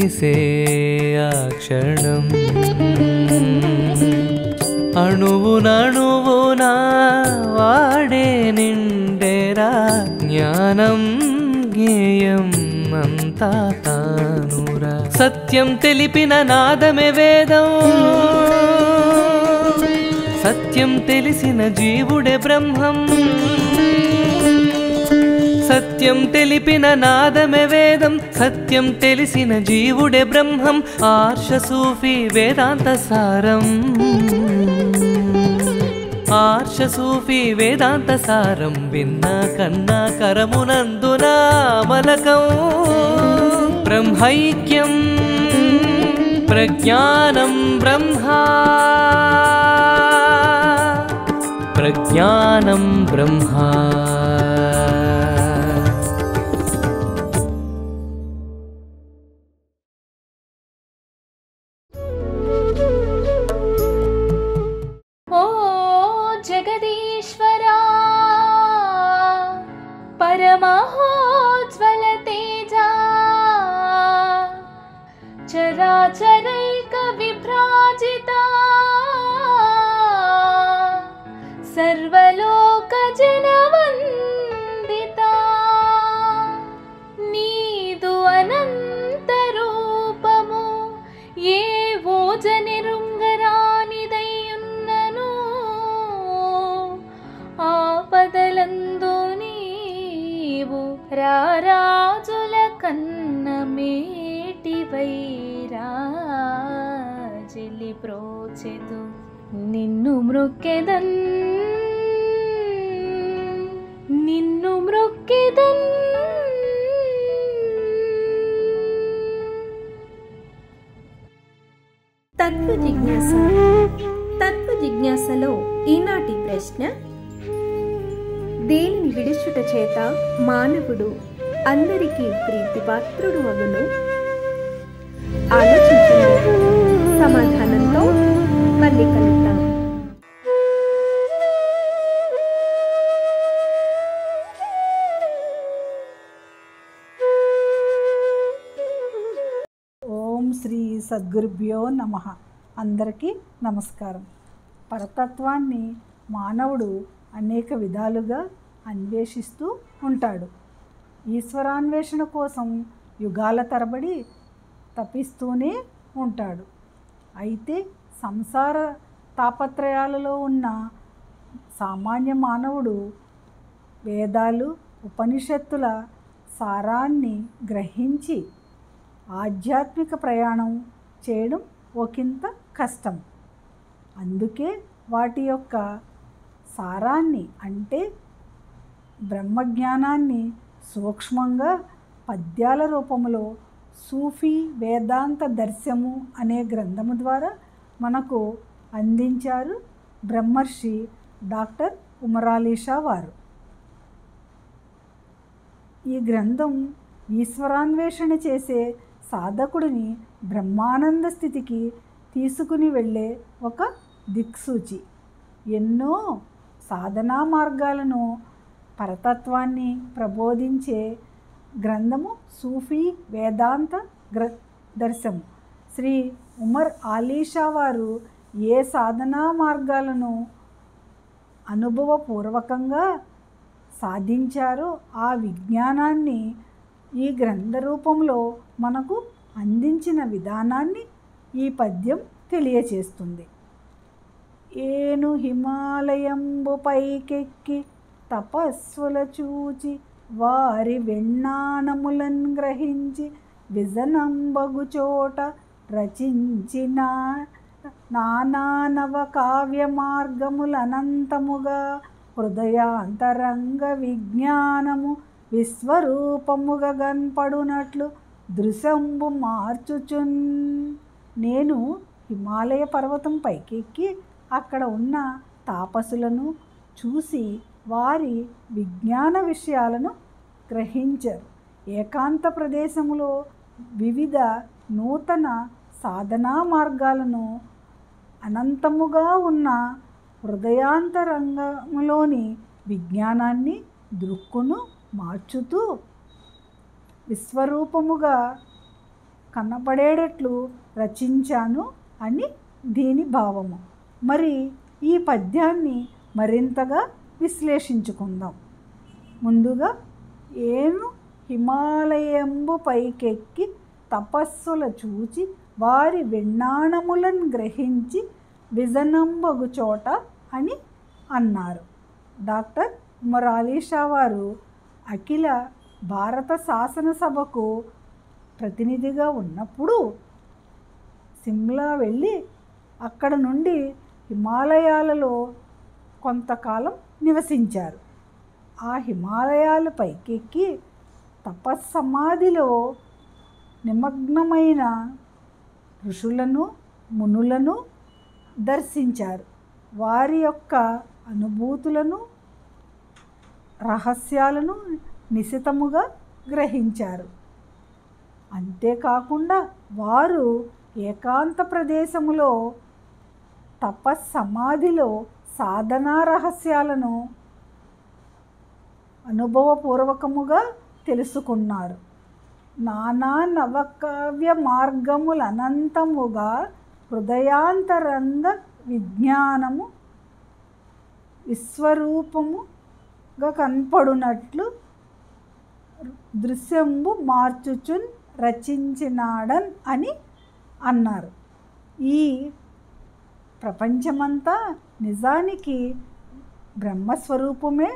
తెలిసే ఆ క్షణం. అణువునణువునా వాడే నిండెరా జ్ఞానం జ్ఞేయం అంతా తానురా. సత్యం తెలిపిన నాదమే వేదం. సత్యం తెలిసిన జీవుడే బ్రహ్మం. సత్యం తెలిపిన నాదమే వేదం సత్యం తెలిసిన జీవుడే బ్రహ్మం ఆర్ష సూఫీ వేదాంత సారం. ఆర్ష సూఫీ వేదాంత సారం విన్నా కన్నా కరమునందున మలకం బ్రహ్మైక్యం ప్రజ్ఞానం బ్రహ్మా. ప్రజ్ఞానం బ్రహ్మా. రాజుల కన్న మేటివై రాజిలి ప్రోచెదు నిన్ను మృక్కెదన్ నిన్ను మృక్కెదన్ తత్వ జిజ్ఞాస. తత్వ జిజ్ఞాసలో ఈనాటి ప్రశ్న దేనిని విడుచుట చేత మానవుడు అందరికీ ప్రీతిపాత్రుడు అగును? ఆలోచించండి. సమాధానంతో మళ్ళీ కలుద్దాం. ఓం శ్రీ సద్గురుభ్యో నమ. అందరికీ నమస్కారం. పరతత్వాన్ని మానవుడు అనేక విధాలుగా అన్వేషిస్తూ ఉంటాడు. ఈశ్వరాన్వేషణ కోసం యుగాల తరబడి తపిస్తూనే ఉంటాడు. అయితే సంసార తాపత్రయాలలో ఉన్న సామాన్య మానవుడు వేదాలు ఉపనిషత్తుల సారాన్ని గ్రహించి ఆధ్యాత్మిక ప్రయాణం చేయడం ఒకంత కష్టం. అందుకే వాటి యొక్క సారాన్ని అంటే బ్రహ్మజ్ఞానాన్ని సూక్ష్మంగా పద్యాల రూపంలో సూఫీ వేదాంత దర్శము అనే గ్రంథము ద్వారా మనకు అందించారు బ్రహ్మర్షి డాక్టర్ ఉమరాలీషా వారు. ఈ గ్రంథం ఈశ్వరాన్వేషణ చేసే సాధకుడిని బ్రహ్మానంద స్థితికి తీసుకుని వెళ్ళే ఒక దిక్సూచి. ఎన్నో సాధనా మార్గాలను పరతత్వాన్ని ప్రబోధించే గ్రంథము సూఫీ వేదాంత గ్ర దర్శము. శ్రీ ఉమర్ ఆలీషా వారు ఏ సాధనా మార్గాలను అనుభవపూర్వకంగా సాధించారో ఆ విజ్ఞానాన్ని ఈ గ్రంథ రూపంలో మనకు అందించిన విధానాన్ని ఈ పద్యం తెలియచేస్తుంది. ఏను హిమాలయంబు పైకెక్కి తపస్సుల చూచి వారి విన్నానములన్ గ్రహించి విజనంబగు చోట రచించిన నానానవ కావ్య మార్గములనంతముగా హృదయాంతరంగ విజ్ఞానము విశ్వరూపముగా గన్పడునట్లు దృశంబు మార్చుచున్. నేను హిమాలయ పర్వతం పైకెక్కి అక్కడ ఉన్న తాపసులను చూసి వారి విజ్ఞాన విషయాలను గ్రహించరు. ఏకాంత ప్రదేశములో వివిధ నూతన సాధనా మార్గాలను అనంతముగా ఉన్న హృదయాంతరంగంలోని విజ్ఞానాన్ని దృక్కును మార్చుతూ విశ్వరూపముగా కనపడేటట్లు రచించాను అని దీని భావము. మరి ఈ పద్యాన్ని మరింతగా విశ్లేషించుకుందాం. ముందుగా ఏను హిమాలయంబు పైకెక్కి తపస్సుల చూచి వారి విన్నాణములను గ్రహించి విజనంబగు చోట అని అన్నారు. డాక్టర్ ఉమరాలీషా వారు అఖిల భారత శాసనసభకు ప్రతినిధిగా ఉన్నప్పుడు సిమ్లా వెళ్ళి అక్కడ నుండి హిమాలయాలలో కొంతకాలం నివసించారు. ఆ హిమాలయాల పైకెక్కి తపస్సమాధిలో నిమగ్నమైన ఋషులను మునులను దర్శించారు. వారి యొక్క అనుభూతులను రహస్యాలను నిశితముగా గ్రహించారు. అంతేకాకుండా వారు ఏకాంత ప్రదేశములో తపస్సమాధిలో సాధనా రహస్యాలను అనుభవపూర్వకముగా తెలుసుకున్నారు నానా నవకావ్య మార్గములనంతముగా హృదయాంతరంగ విజ్ఞానము విశ్వరూపముగా కనపడునట్లు దృశ్యంబు మార్చుచున్ రచించినాడన్ అని అన్నారు. ఈ ప్రపంచమంతా నిజానికి బ్రహ్మస్వరూపమే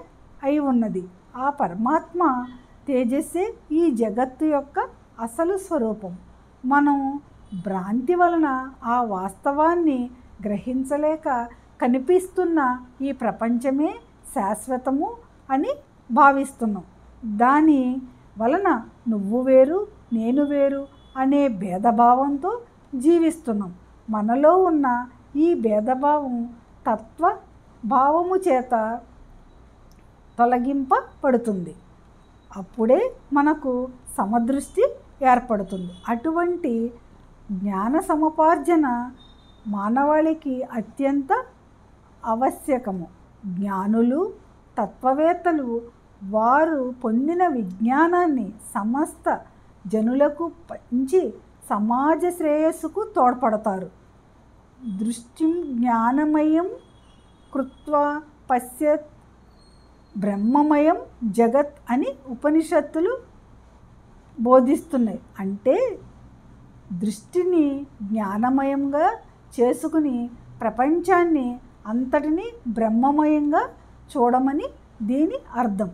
అయి ఉన్నది. ఆ పరమాత్మ తేజస్సే ఈ జగత్తు యొక్క అసలు స్వరూపం. మనం భ్రాంతి వలన ఆ వాస్తవాన్ని గ్రహించలేక కనిపిస్తున్న ఈ ప్రపంచమే శాశ్వతము అని భావిస్తున్నాం. దాని వలన నువ్వు వేరు నేను వేరు అనే భేదభావంతో జీవిస్తున్నాం. మనలో ఉన్న ఈ భేదభావం తత్వ భావము చేత తొలగింపబడుతుంది. అప్పుడే మనకు సమదృష్టి ఏర్పడుతుంది. అటువంటి జ్ఞాన సముపార్జన మానవాళికి అత్యంత ఆవశ్యకము. జ్ఞానులు తత్వవేత్తలు వారు పొందిన విజ్ఞానాన్ని సమస్త జనులకు పంచి సమాజ శ్రేయస్సుకు తోడ్పడతారు. దృష్టిం జ్ఞానమయం కృత్వా పశ్యత్ బ్రహ్మమయం జగత్ అని ఉపనిషత్తులు బోధిస్తున్నాయి. అంటే దృష్టిని జ్ఞానమయంగా చేసుకుని ప్రపంచాన్ని అంతటిని బ్రహ్మమయంగా చూడమని దీని అర్థం.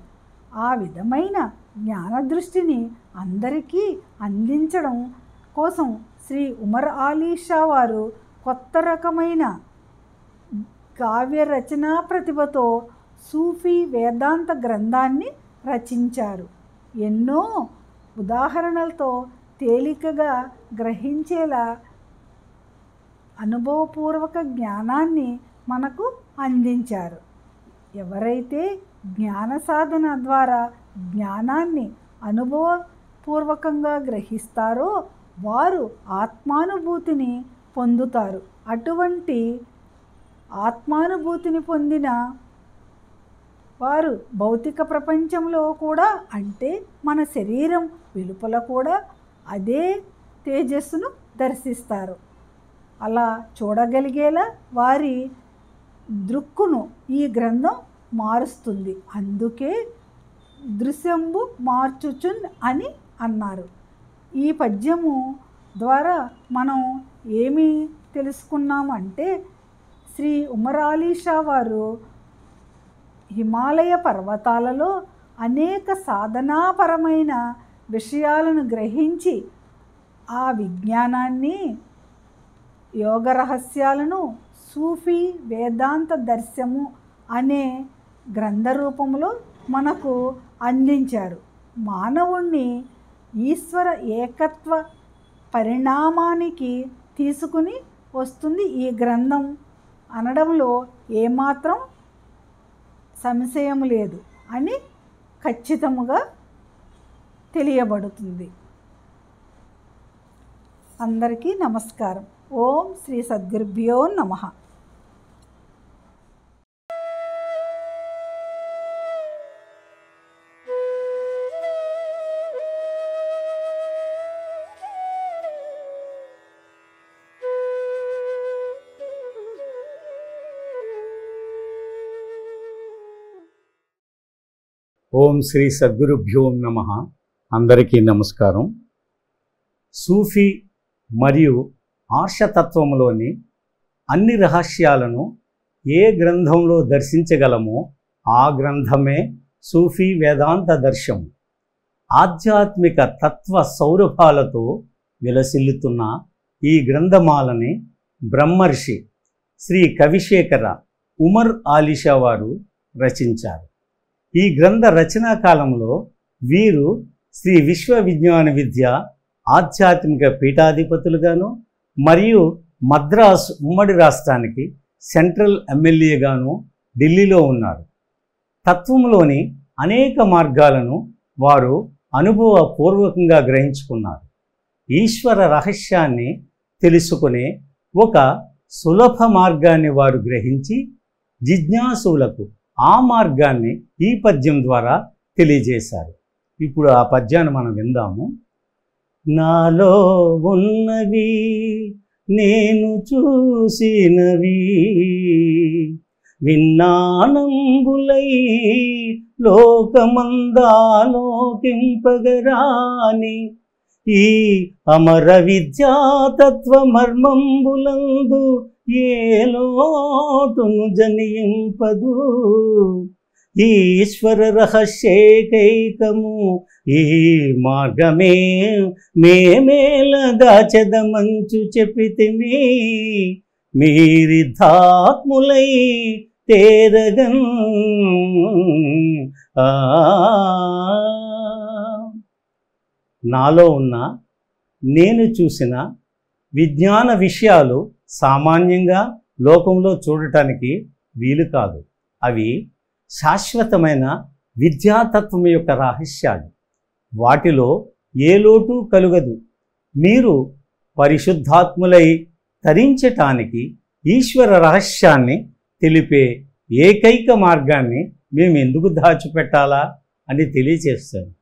ఆ విధమైన జ్ఞాన దృష్టిని అందరికీ అందించడం కోసం శ్రీ ఉమర్ ఆలీ షా వారు కొత్త రకమైన కావ్య రచనా ప్రతిభతో సూఫీ వేదాంత గ్రంథాన్ని రచించారు. ఎన్నో ఉదాహరణలతో తేలికగా గ్రహించేలా అనుభవపూర్వక జ్ఞానాన్ని మనకు అందించారు. ఎవరైతే జ్ఞాన సాధన ద్వారా జ్ఞానాన్ని అనుభవపూర్వకంగా గ్రహిస్తారో వారు ఆత్మానుభూతిని పొందుతారు. అటువంటి ఆత్మానుభూతిని పొందిన వారు భౌతిక ప్రపంచంలో కూడా అంటే మన శరీరం వెలుపల కూడా అదే తేజస్సును దర్శిస్తారు. అలా చూడగలిగేలా వారి దృక్కును ఈ గ్రంథం మారుస్తుంది. అందుకే దృశ్యంబు మార్చుచున్ అని అన్నారు. ఈ పద్యము ద్వారా మనం ఏమి తెలుసుకున్నామంటే శ్రీ ఉమరాలీ షా వారు హిమాలయ పర్వతాలలో అనేక సాధనాపరమైన విషయాలను గ్రహించి ఆ విజ్ఞానాన్ని యోగ రహస్యాలను సూఫీ వేదాంత దర్శము అనే గ్రంథ రూపంలో మనకు అందించారు. మానవుణ్ణి ఈశ్వర ఏకత్వ పరిణామానికి తీసుకుని వస్తుంది ఈ గ్రంథం అనడంలో ఏమాత్రం సంశయం లేదు అని ఖచ్చితముగా తెలియబడుతుంది. అందరికీ నమస్కారం. ఓం శ్రీ సద్గురుభ్యో నమః. ఓం శ్రీ సద్గురుభ్యో నమ. అందరికీ నమస్కారం. సూఫీ మరియు ఆర్షతత్వంలోని అన్ని రహస్యాలను ఏ గ్రంథంలో దర్శించగలమో ఆ గ్రంథమే సూఫీ వేదాంత దర్శం ఆధ్యాత్మిక తత్వ సౌరభాలతో విలసిల్లుతున్న ఈ గ్రంథమాలని బ్రహ్మర్షి శ్రీ కవిశేఖర ఉమర్ ఆలిషా వారు రచించారు. ఈ గ్రంథ రచనా కాలంలో వీరు శ్రీ విశ్వవిజ్ఞాన విద్య ఆధ్యాత్మిక పీఠాధిపతులుగాను మరియు మద్రాస్ ఉమ్మడి రాష్ట్రానికి సెంట్రల్ ఎమ్మెల్యేగాను ఢిల్లీలో ఉన్నారు. తత్వంలోని అనేక మార్గాలను వారు అనుభవపూర్వకంగా గ్రహించుకున్నారు. ఈశ్వర రహస్యాన్ని తెలుసుకునే ఒక సులభ మార్గాన్ని వారు గ్రహించి జిజ్ఞాసులకు ఆ మార్గాన్ని ఈ పద్యం ద్వారా తెలియజేశారు. ఇప్పుడు ఆ పద్యాన్ని మనం విందాము. నాలో ఉన్నవి నేను చూసినవి విన్నానంబులై లోకమందాలోకింపగరాని ఈ అమర విద్యాతత్వ మర్మంబులందు ఏ లోటును జనియింపదు ఈశ్వర రహస్యేకైకము ఈ మార్గమే మేమేల దాచెదమంచు చెప్పితిమి మీరిధాత్ములై తేరగన్ ఆ. నాలో ఉన్న నేను చూసిన విజ్ఞాన విషయాలు సామాన్యంగా లోకంలో చూడటానికి వీలు కాదు. అవి శాశ్వతమైన విద్యాతత్వం యొక్క రహస్యాలు. వాటిలో ఏ లోటు కలుగదు. మీరు పరిశుద్ధాత్ములై తరించటానికి ఈశ్వర రహస్యాన్ని తెలిపే ఏకైక మార్గాన్ని మేము ఎందుకు దాచిపెట్టాలా అని తెలియచేస్తాను.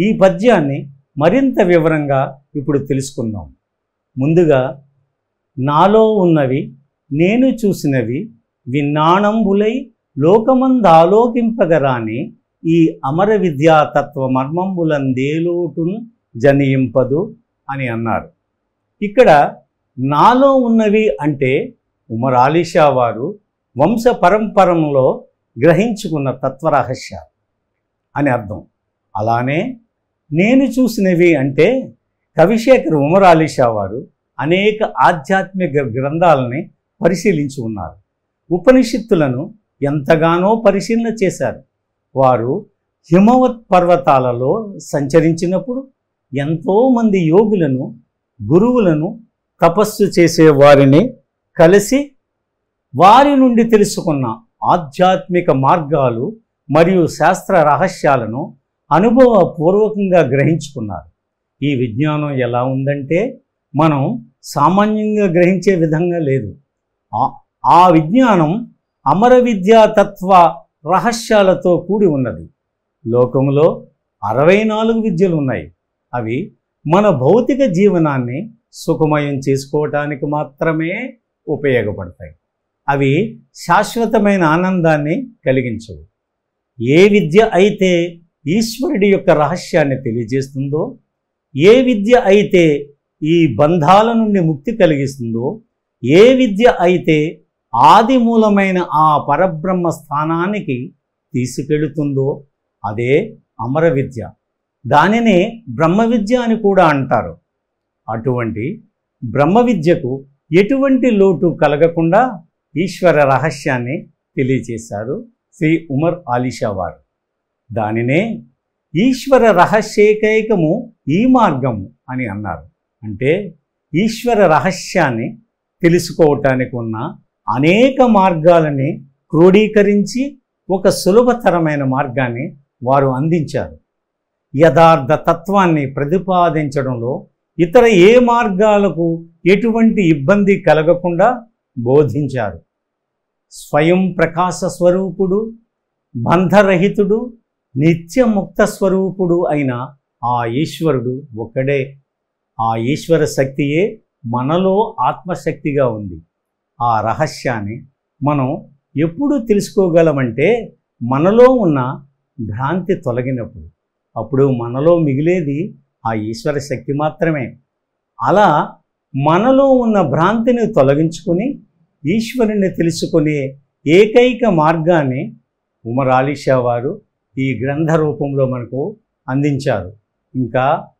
ఈ పద్యాన్ని మరింత వివరంగా ఇప్పుడు తెలుసుకుందాం. ముందుగా నాలో ఉన్నవి నేను చూసినవి విన్నాణంబులై లోకమందాలోకింపగరాని ఈ అమర విద్యాతత్వ మర్మంబులందేలోటును జనియింపదు అని అన్నారు. ఇక్కడ నాలో ఉన్నవి అంటే ఉమర్ ఆలీషా వారు వంశ పరంపరంలో గ్రహించుకున్న తత్వరహస్యాలు అని అర్థం. అలానే నేను చూసినవి అంటే కవిశేఖర్ ఉమర్ ఆలీషా వారు అనేక ఆధ్యాత్మిక గ్రంథాలని పరిశీలించి ఉన్నారు. ఉపనిషత్తులను ఎంతగానో పరిశీలన చేశారు. వారు హిమవత్ పర్వతాలలో సంచరించినప్పుడు ఎంతోమంది యోగులను గురువులను తపస్సు చేసే వారిని కలిసి వారి నుండి తెలుసుకున్న ఆధ్యాత్మిక మార్గాలు మరియు శాస్త్ర రహస్యాలను అనుభవపూర్వకంగా గ్రహించుకున్నారు. ఈ విజ్ఞానం ఎలా ఉందంటే మనం సామాన్యంగా గ్రహించే విధంగా లేదు. ఆ- విజ్ఞానం అమర విద్యా తత్వ రహస్యాలతో కూడి ఉన్నది. లోకంలో అరవై నాలుగు విద్యలు ఉన్నాయి. అవి మన భౌతిక జీవనాన్ని సుఖమయం చేసుకోవటానికి మాత్రమే ఉపయోగపడతాయి. అవి శాశ్వతమైన ఆనందాన్ని కలిగించవు. ఏ విద్య అయితే ఈశ్వరుడి యొక్క రహస్యాన్ని తెలియజేస్తుందో ఏ విద్య అయితే ఈ బంధాల నుండి ముక్తి కలిగిస్తుందో ఏ విద్య అయితే ఆది మూలమైన ఆ పరబ్రహ్మ స్థానానికి తీసుకెళుతుందో అదే అమర విద్య. దానినే బ్రహ్మ విద్య అని కూడా అంటారు. అటువంటి బ్రహ్మ విద్యకు ఎటువంటి లోటు కలగకుండా ఈశ్వర రహస్యాన్ని తెలియచేశారు శ్రీ ఉమర్ ఆలిషా వారు. దానినే ఈశ్వర రహస్యేకైకము ఈ మార్గము అని అన్నారు. అంటే ఈశ్వర రహస్యాన్ని తెలుసుకోవటానికి ఉన్న అనేక మార్గాలని క్రోడీకరించి ఒక సులభతరమైన మార్గాన్ని వారు అందించారు. యథార్థ తత్వాన్ని ప్రతిపాదించడంలో ఇతర ఏ మార్గాలకు ఎటువంటి ఇబ్బంది కలగకుండా బోధించారు. స్వయం ప్రకాశ స్వరూపుడు బంధరహితుడు నిత్యముక్త స్వరూపుడు అయిన ఆ ఈశ్వరుడు ఒక్కడే ఆ ఈశ్వర శక్తియే మనలో ఆత్మశక్తిగా ఉంది. ఆ రహస్యాన్ని మనం ఎప్పుడు తెలుసుకోగలమంటే మనలో ఉన్న భ్రాంతి తొలగినప్పుడు. అప్పుడు మనలో మిగిలేది ఆ ఈశ్వర శక్తి మాత్రమే. అలా మనలో ఉన్న భ్రాంతిని తొలగించుకొని ఈశ్వరుని తెలుసుకునే ఏకైక మార్గాన్ని ఉమరాలీషా వారు ఈ గ్రంథ రూపంలో మనకు అందించారు. ఇంకా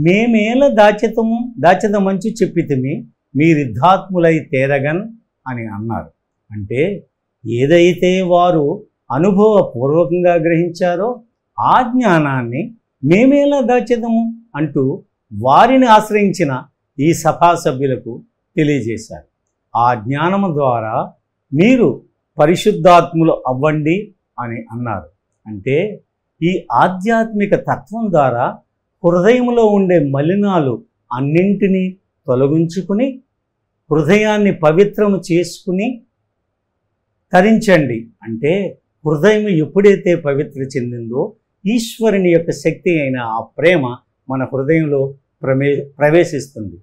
మేమేల దాచితము దాచితమంచు చెప్పితిమి మీరిద్ధాత్ములై తేరగన్ అని అన్నారు. అంటే ఏదైతే వారు అనుభవపూర్వకంగా గ్రహించారో ఆ జ్ఞానాన్ని మేమేలా దాచేదము అంటూ వారిని ఆశ్రయించిన ఈ సభా సభ్యులకు తెలియజేశారు. ఆ జ్ఞానము ద్వారా మీరు పరిశుద్ధాత్ములు అవ్వండి అని అన్నారు. అంటే ఈ ఆధ్యాత్మిక తత్వం ద్వారా హృదయంలో ఉండే మలినాలు అన్నింటినీ తొలగించుకుని హృదయాన్ని పవిత్రము చేసుకుని తరించండి. అంటే హృదయం ఎప్పుడైతే పవిత్ర చెందిందో ఈశ్వరుని యొక్క శక్తి అయిన ఆ ప్రేమ మన హృదయంలో ప్రమే ప్రవేశిస్తుంది.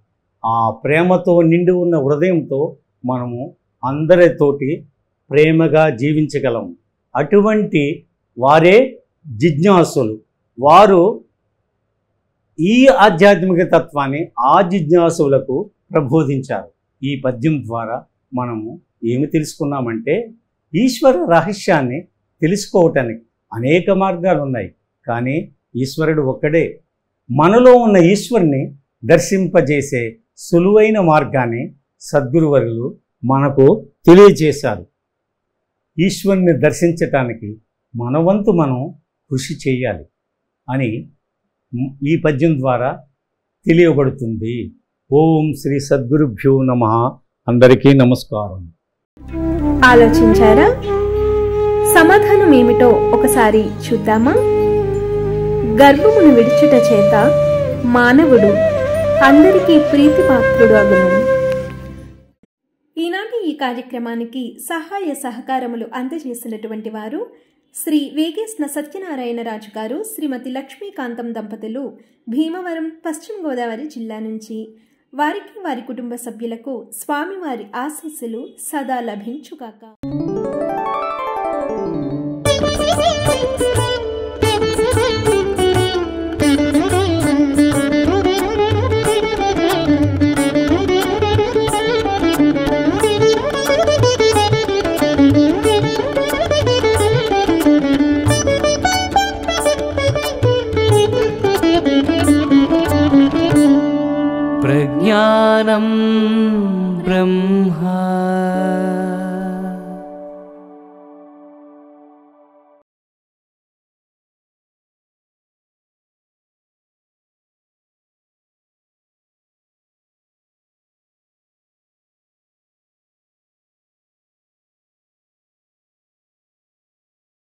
ఆ ప్రేమతో నిండి ఉన్న హృదయంతో మనము అందరితోటి ప్రేమగా జీవించగలము. అటువంటి వారే జిజ్ఞాసులు. వారు ఈ ఆధ్యాత్మిక తత్వాన్ని ఆ జిజ్ఞాసులకు ప్రబోధించారు. ఈ పద్యం ద్వారా మనము ఏమి తెలుసుకున్నామంటే ఈశ్వర రహస్యాన్ని తెలుసుకోవటానికి అనేక మార్గాలు ఉన్నాయి. కానీ ఈశ్వరుడు ఒక్కడే. మనలో ఉన్న ఈశ్వరుని దర్శింపజేసే సులువైన మార్గాన్ని సద్గురువర్యులు మనకు తెలియజేశారు. ఈశ్వరుని దర్శించటానికి మనవంతు మనం కృషి చేయాలి అని ఈ పద్యం ద్వారా తెలియబడుతుంది. ఓం శ్రీ సద్గురుభ్యో నమ. అందరికీ నమస్కారం. ఆలోచించారా? సమాధానం ఏమిటో ఒకసారి చూద్దామా? గర్వమును విడిచుట చేత మానవుడు అందరికీ ప్రీతిపాత్రుడు అగును. ఈనాటి ఈ కార్యక్రమానికి సహాయ సహకారములు అందజేసినటువంటి వారు శ్రీ వేగేశ్న సత్యనారాయణరాజు గారు శ్రీమతి లక్ష్మీకాంతం దంపతులు భీమవరం పశ్చిమ గోదావరి జిల్లా నుంచి. వారికి వారి కుటుంబ సభ్యులకు స్వామివారి ఆశీస్సులు సదా లభించుగాక.